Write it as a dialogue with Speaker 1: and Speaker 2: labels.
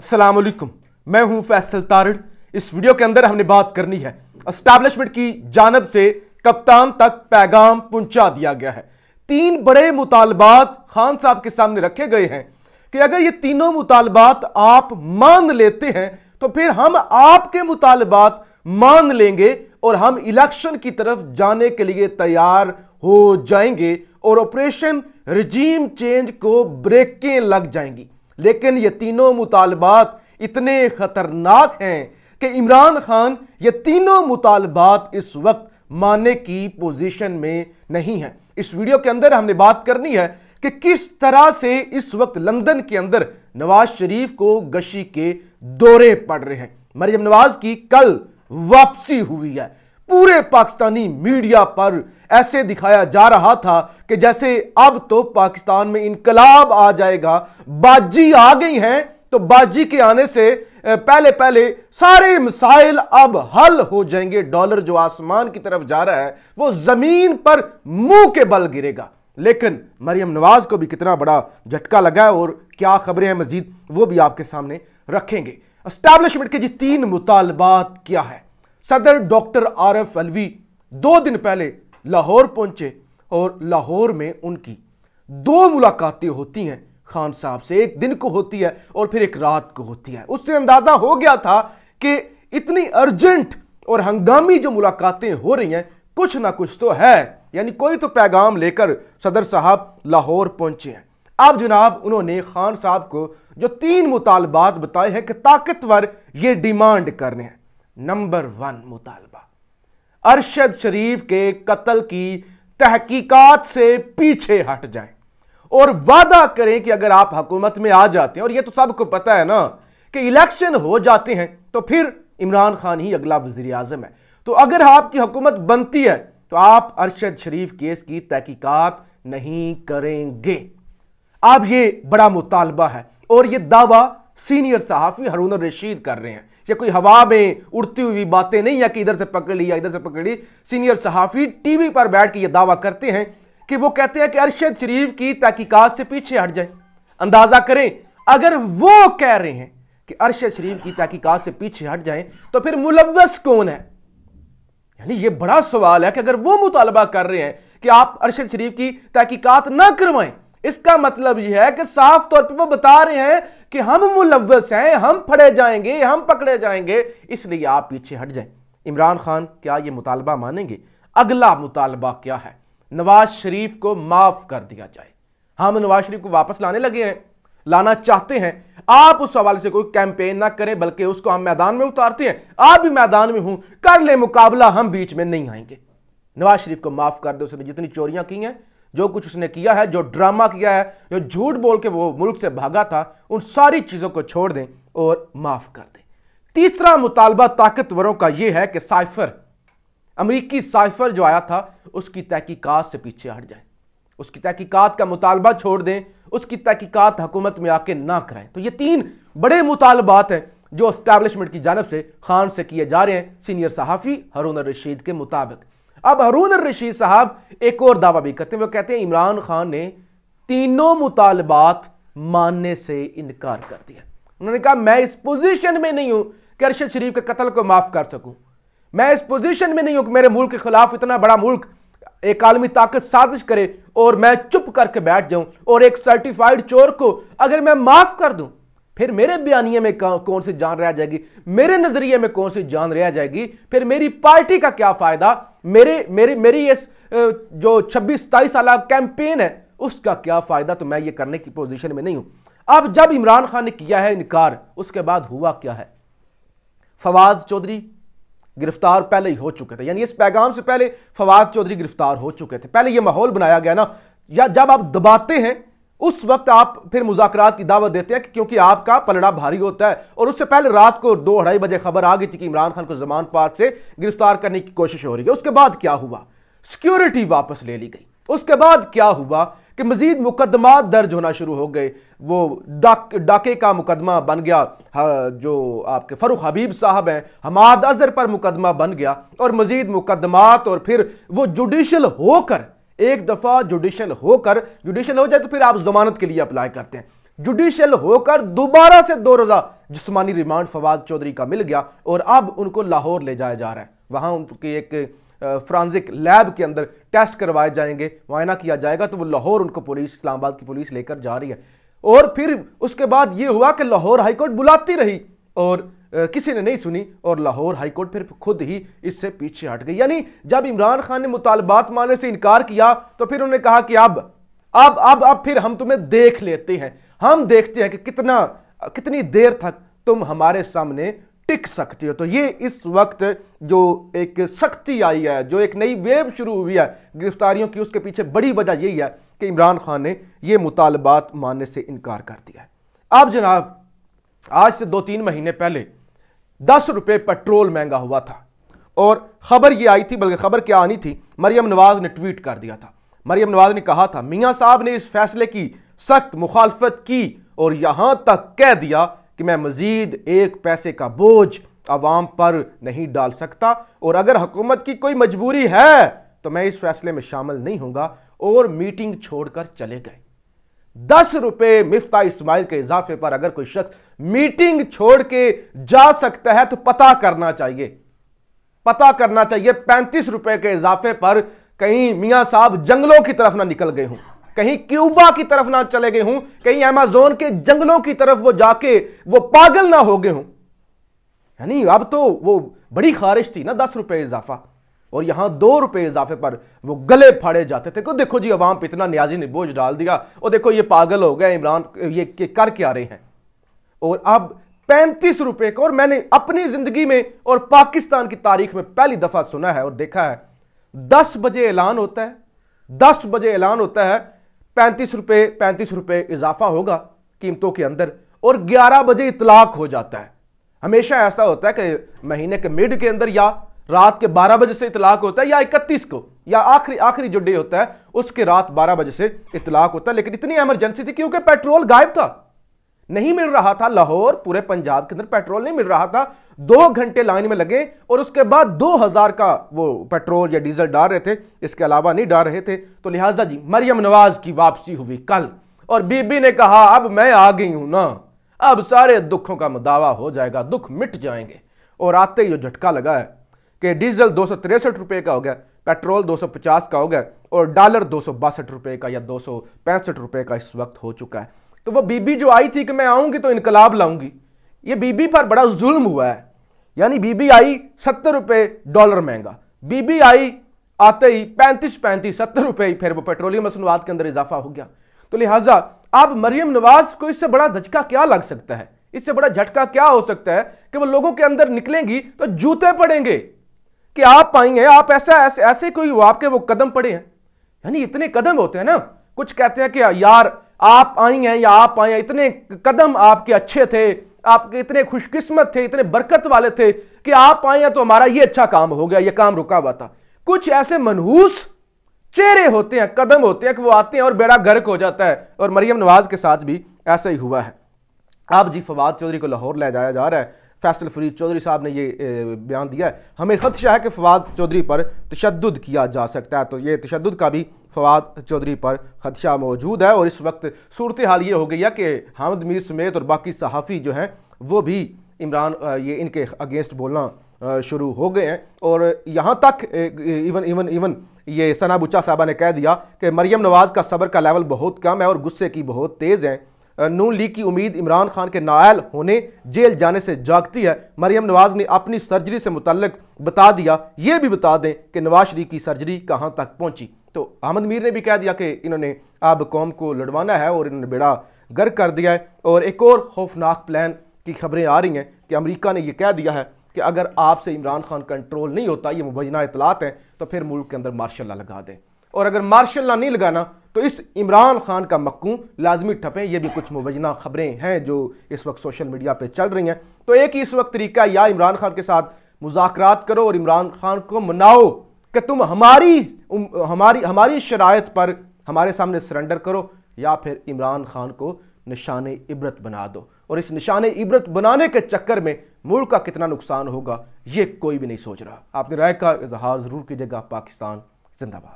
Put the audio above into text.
Speaker 1: वालेकुम मैं हूँ फैसल तारड़। इस वीडियो के अंदर हमने बात करनी है। एस्टैब्लिशमेंट की जानब से कप्तान तक पैगाम पहुँचा दिया गया है। तीन बड़े मुतालबात खान साहब के सामने रखे गए हैं कि अगर ये तीनों मुतालबात आप मान लेते हैं तो फिर हम आपके मुतालबात मान लेंगे और हम इलेक्शन की तरफ़ जाने के लिए तैयार हो जाएँगे और ऑपरेशन रजीम चेंज को ब्रेकें लग जाएँगी। लेकिन ये तीनों मुतालबात इतने खतरनाक हैं कि इमरान खान ये तीनों मुतालबात इस वक्त मानने की पोजीशन में नहीं है। इस वीडियो के अंदर हमने बात करनी है कि किस तरह से इस वक्त लंदन के अंदर नवाज़ शरीफ को गशी के दौरे पड़ रहे हैं। मरियम नवाज़ की कल वापसी हुई है। पूरे पाकिस्तानी मीडिया पर ऐसे दिखाया जा रहा था कि जैसे अब तो पाकिस्तान में इनकलाब आ जाएगा, बाजी आ गई हैं तो बाजी के आने से पहले पहले सारे मिसाइल अब हल हो जाएँगे, डॉलर जो आसमान की तरफ़ जा रहा है, वो ज़मीन पर मुँह के बल गिरेगा। लेकिन मरियम नवाज़ को भी कितना बड़ा झटका लगा है और क्या खबरें हैं मजीद, वो भी आपके सामने रखेंगे। अस्टैब्लिशमेंट के जी तीन मुतालबात क्या है? सदर डॉक्टर आर एफ़ अलवी दो दिन पहले लाहौर पहुँचे और लाहौर में उनकी दो मुलाकातें होती हैं। खान साहब से एक दिन को होती है और फिर एक रात को होती है। उससे अंदाज़ा हो गया था कि इतनी अर्जेंट और हंगामी जो मुलाकातें हो रही हैं, कुछ ना कुछ तो है। यानी कोई तो पैगाम लेकर सदर साहब लाहौर पहुँचे हैं। अब जनाब, उन्होंने खान साहब को जो तीन मुतालबात बताए हैं कि ताकतवर ये डिमांड कर रहे हैं। नंबर वन मुतालबा। अरशद शरीफ के कत्ल की तहकीकात से पीछे हट जाए और वादा करें कि अगर आप हुकूमत में आ जाते हैं, और यह तो सबको पता है ना, कि इलेक्शन हो जाते हैं तो फिर इमरान खान ही अगला वज़ीर आज़म है। तो अगर आपकी हुकूमत बनती है तो आप अरशद शरीफ केस की तहकीकात नहीं करेंगे। अब ये बड़ा मुतालबा है, और ये दावा सीनियर सहाफ़ी रून रशीद कर रहे हैं। ये कोई हवा में उड़ती हुई बातें नहीं, या कि इधर से पकड़ ली, या इधर से पकड़ ली। सीनियर सहाफ़ी टीवी पर बैठ के ये दावा करते हैं कि वो कहते हैं कि अरशद शरीफ की तहकीकात से पीछे हट जाए। अंदाज़ा करें, अगर वो कह रहे हैं कि अरशद शरीफ की तहकीकात से पीछे हट जाए तो फिर मुलवस कौन है? यानी ये बड़ा सवाल है कि अगर वो मुतालबा कर रहे हैं कि आप अरशद शरीफ की तहकीकात ना करवाएँ, इसका मतलब यह है कि साफ़ तौर पर वो बता रहे हैं कि हम मुलवस हैं, हम फड़े जाएँगे, हम पकड़े जाएँगे, इसलिए आप पीछे हट जाएँ। इमरान खान, क्या ये मुतालबा मानेंगे? अगला मुतालबा क्या है? नवाज़ शरीफ को माफ़ कर दिया जाए। हम नवाज़ शरीफ को वापस लाने लगे हैं, लाना चाहते हैं। आप उस हवाले से कोई कैंपेन ना करें, बल्कि उसको हम मैदान में उतारते हैं। आप भी मैदान में हूँ, कर ले मुकाबला, हम बीच में नहीं आएँगे। नवाज़ शरीफ को माफ़ कर दो, उसने जितनी चोरियाँ की हैं जो कुछ उसने किया है, जो ड्रामा किया है, जो झूठ बोल के वो मुल्क से भागा था, उन सारी चीज़ों को छोड़ दें और माफ़ कर दें। तीसरा मुतालबा ताकतवरों का यह है कि साइफर, अमरीकी साइफर जो आया था, उसकी तहकीकात से पीछे हट जाए। उसकी तहकीकात का मुतालबा छोड़ दें, उसकी तहकीकात हुकूमत में आके ना कराएँ। तो ये तीन बड़े मुतालबात हैं जो इस्टेब्लिशमेंट की जानब से खान से किए जा रहे हैं सीनियर सहाफ़ी रून रशीद के मुताबिक। अब हरून रशीद साहब एक और दावा भी करते हैं। वो कहते हैं, इमरान खान ने तीनों मुतालबात मानने से इनकार कर दिया। उन्होंने कहा, मैं इस पोजीशन में नहीं हूँ कि अरशद शरीफ के कत्ल को माफ़ कर सकूँ। मैं इस पोजीशन में नहीं हूँ कि मेरे मुल्क के खिलाफ इतना बड़ा मुल्क, एक आलमी ताकत साजिश करे और मैं चुप करके बैठ जाऊँ और एक सर्टिफाइड चोर को अगर मैं माफ़ कर दूँ फिर मेरे बयानिए में कौन सी जान रह जाएगी? मेरे नज़रिए में कौन सी जान रह जाएगी? फिर मेरी पार्टी का क्या फ़ायदा? मेरे, मेरी मेरी इस जो छब्बीस, सताईस साल कैंपेन है, उसका क्या फ़ायदा? तो मैं ये करने की पोजीशन में नहीं हूँ। अब जब इमरान खान ने किया है इनकार, उसके बाद हुआ क्या है? फवाद चौधरी गिरफ़्तार पहले ही हो चुके थे। यानी इस पैगाम से पहले फवाद चौधरी गिरफ़्तार हो चुके थे। पहले यह माहौल बनाया गया ना, या जब आप दबाते हैं उस वक्त आप फिर मुजाकरात की दावत देते हैं कि क्योंकि आपका पलड़ा भारी होता है। और उससे पहले रात को दो अढ़ाई बजे खबर आ गई थी कि इमरान खान को जमान पार्क से गिरफ़्तार करने की कोशिश हो रही है। उसके बाद क्या हुआ? सिक्योरिटी वापस ले ली गई। उसके बाद क्या हुआ कि मजीद मुकदमा दर्ज होना शुरू हो गए। वो डाक, डाके का मुकदमा बन गया। जो आपके फरूख हबीब साहब हैं, हमाद अजहर पर मुकदमा बन गया। और मजीद मुकदमात और फिर वो जुडिशल होकर एक दफ़ा जुडिशियल होकर जुडिशियल हो जाए तो फिर आप जमानत के लिए अप्लाई करते हैं। जुडिशियल होकर दोबारा से दो रोजा जिसमानी रिमांड फवाद चौधरी का मिल गया और अब उनको लाहौर ले जाया जा रहा है। वहाँ उनकी एक फ्रांसिक लैब के अंदर टेस्ट करवाए जाएँगे, मुआयना किया जाएगा तो वो लाहौर उनको पुलिस, इस्लामाबाद की पुलिस लेकर जा रही है। और फिर उसके बाद ये हुआ कि लाहौर हाईकोर्ट बुलाती रही। और किसी ने नहीं सुनी और लाहौर हाईकोर्ट फिर खुद ही इससे पीछे हट गई। यानी जब इमरान खान ने मुतालबात मानने से इनकार किया तो फिर उन्होंने कहा कि अब अब अब अब फिर हम तुम्हें देख लेते हैं। हम देखते हैं कि कितना, कितनी देर तक तुम हमारे सामने टिक सकती हो। तो ये इस वक्त जो एक सख्ती आई है, जो एक नई वेव शुरू हुई है, गिरफ्तारियों की, उसके पीछे बड़ी वजह यही है कि इमरान खान ने ये मुतालबात मानने से इनकार कर दिया अब जनाब आज से दो तीन महीने पहले दस रुपये पेट्रोल महँगा हुआ था। और खबर ये आई थी, बल्कि खबर क्या आनी थी, मरियम नवाज़ ने ट्वीट कर दिया था। मरियम नवाज़ ने कहा था, मियाँ साहब ने इस फैसले की सख्त मुखालफत की और यहाँ तक कह दिया कि मैं मजीद एक पैसे का बोझ आवाम पर नहीं डाल सकता और अगर हुकूमत की कोई मजबूरी है तो मैं इस फैसले में शामिल नहीं होऊँगा और मीटिंग छोड़कर चले गए। दस रुपए मिफ्ता इस्माइल के इजाफे पर अगर कोई शख्स मीटिंग छोड़ के जा सकता है तो पता करना चाहिए। पता करना चाहिए, पैंतीस रुपए के इजाफे पर कहीं मियाँ साहब जंगलों की तरफ़ ना निकल गए हूँ, कहीं क्यूबा की तरफ़ ना चले गए हूँ, कहीं अमेजोन के जंगलों की तरफ़ वो जाके वो पागल ना हो गए हूँ। यानी अब तो वो बड़ी खारिश थी ना दस रुपए इजाफा। और यहाँ दो रुपए इजाफे पर वो गले फाड़े जाते थे। देखो जी अवाम पे इतना न्याजी ने बोझ डाल दिया। और देखो, ये पागल हो गए, इमरान, ये के कर क्या रहे हैं? और अब पैंतीस रुपए का, और मैंने अपनी ज़िंदगी में और पाकिस्तान की तारीख में पहली दफ़ा सुना है और देखा है। दस बजे ऐलान होता है, दस बजे ऐलान होता है, पैंतीस रुपए पैंतीस रुपए इजाफा होगा कीमतों के अंदर, और ग्यारह बजे इतलाक हो जाता है। हमेशा ऐसा होता है कि महीने के मिड के अंदर या रात के बारह बजे से इतलाक होता है, या इकतीस को, या आखिरी आखिरी जो डे होता है, उसके रात बारह बजे से इतलाक होता है। लेकिन इतनी एमरजेंसी थी क्योंकि पेट्रोल गायब था। नहीं मिल रहा था लाहौर, पूरे पंजाब के अंदर पेट्रोल नहीं मिल रहा था। दो घंटे लाइन में लगे और उसके बाद दो हज़ार का वो पेट्रोल या डीजल डाल रहे थे। इसके अलावा नहीं डाल रहे थे। तो लिहाजा जी, मरियम नवाज़ की वापसी हुई कल। और बीबी ने कहा, अब मैं आ गई हूँ ना। अब सारे दुखों का मुदावा हो जाएगा, दुख मिट जाएँगे। और आते ही जो झटका लगा है कि डीजल दो रुपए का हो गया, पेट्रोल 250 का हो गया, और डॉलर दो रुपए का या दो रुपए का इस वक्त हो चुका है। तो वो बीबी जो आई थी कि मैं आऊँगी तो इनकलाब लाऊँगी, ये बीबी पर बड़ा जुल्म हुआ है। यानी बीबी आई सत्तर रुपए डॉलर महँगा, बीबी आई आते ही पैंतीस पैंतीस, सत्तर रुपए फिर वो पेट्रोलियम मसनवाद के अंदर इजाफा हो गया। तो लिहाजा अब मरियम नवाज़ को इससे बड़ा धचका क्या लग सकता है? इससे बड़ा झटका क्या हो सकता है कि वो लोगों के अंदर निकलेंगी तो जूते पड़ेंगे? कि आप हैं, आप ऐसा, ऐसे ऐसे कोई आपके वो कदम पड़े हैं। यानी इतने कदम होते हैं ना, कुछ कहते हैं कि यार, आप आई हैं या आप आए हैं, इतने कदम आपके अच्छे थे, आपके इतने खुशकिस्मत थे, इतने बरकत वाले थे कि आप आए हैं तो हमारा ये अच्छा काम हो गया, ये काम रुका हुआ था। कुछ ऐसे मनहूस चेहरे होते हैं, कदम होते हैं कि वो आते हैं और बेड़ा गर्क हो जाता है। और मरियम नवाज़ के साथ भी ऐसा ही हुआ है। आप जी फवाद चौधरी को लाहौर ले जाया जा रहा है। फैसल फरीद चौधरी साहब ने ये बयान दिया है। हमें खदशा है कि फवाद चौधरी पर तशद किया जा सकता है। तो ये तशद का भी फवाद चौधरी पर खदशा मौजूद है और इस वक्त सूरत हाल ये हो गई है कि हामद मीर समेत और बाकी सहाफ़ी जो हैं, वो भी इमरान ये इनके अगेंस्ट बोलना शुरू हो गए हैं। और यहाँ तक इवन इवन इवन ये सना बुच्चा साहबा ने कह दिया कि मरियम नवाज़ का सब्र का लेवल बहुत कम है और गुस्से की बहुत तेज़ है। नून लीग की उम्मीद इमरान खान के नायल होने जेल जाने से जागती है। मरियम नवाज़ ने अपनी सर्जरी से मुतलक बता दिया। ये भी बता दें कि नवाज़ शरीफ की सर्जरी कहाँ तक पहुँची। तो अहमद मीर ने भी कह दिया कि इन्होंने अब कौम को लड़वाना है और इन्होंने बेड़ा गर्क कर दिया है। और एक और खौफनाक प्लान की खबरें आ रही हैं कि अमरीका ने यह कह दिया है कि अगर आपसे इमरान खान कंट्रोल नहीं होता, ये मुबजना इतलात हैं तो फिर मुल्क के अंदर मार्शल लगा दें। और अगर मार्शल नहीं लगाना तो इस इमरान खान का मक्कू लाजमी ठपें, ये भी कुछ मुबजना खबरें हैं जो इस वक्त सोशल मीडिया पर चल रही हैं। तो एक ही इस वक्त तरीका या इमरान खान के साथ मुजाकर करो और इमरान खान को मनाओ कि तुम हमारी हमारी हमारी शराइत पर हमारे सामने सरेंडर करो, या फिर इमरान खान को निशान इबरत बना दो। और इस निशान इबरत बनाने के चक्कर में मुल्क का कितना नुकसान होगा, ये कोई भी नहीं सोच रहा। आपने राय का इजहार ज़रूर कीजिएगा, पाकिस्तान जिंदाबाद।